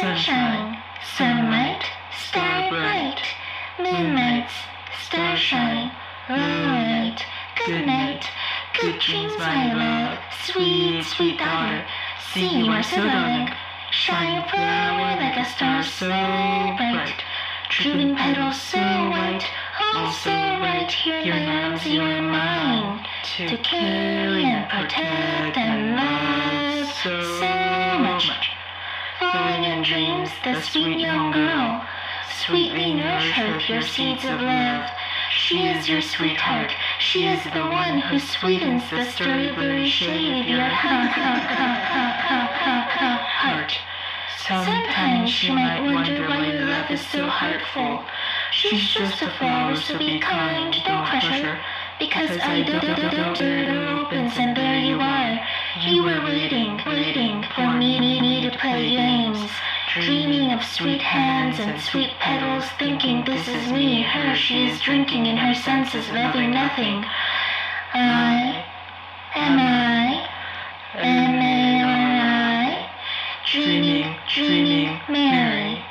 sunshine, sunlight, star bright, moonlights, starshine, moonlight, good night, good dreams, my love, sweet, sweet daughter. See you are so darling, shine flower like a star so bright, drooping petals so white, all oh, oh, so right. Here in my arms, you are mine to carry and protect and love so much. Falling in dreams, the sweet young girl. Sweetly nourish her with your seeds of love. She is your sweetheart. She is the one who sweetens the strawberry shade of your heart. Sometimes she might wonder why your love is so heartful. She's just a flower, so be kind, don't crush her. Because I don't, don't, don't, opens and there you are. You were waiting, waiting for me, me, me to play of sweet hands and sweet petals, thinking this is me, her. She is drinking in her senses, loving nothing. I, am I, am I, dreaming, dreaming, Mary.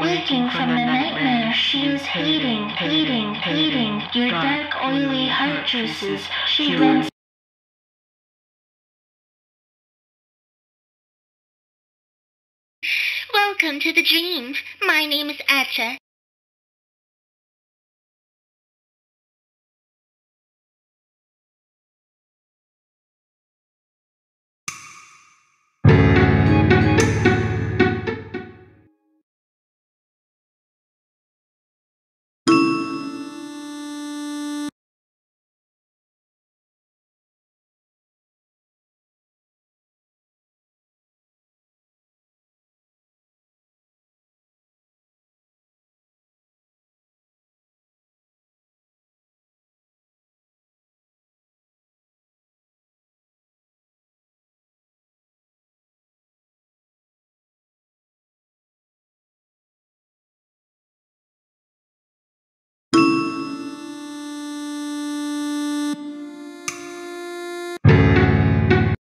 Waking from a nightmare, she is hating, hating, hating your dark, oily heart juices. She runs. Welcome to the dreams. My name is accha.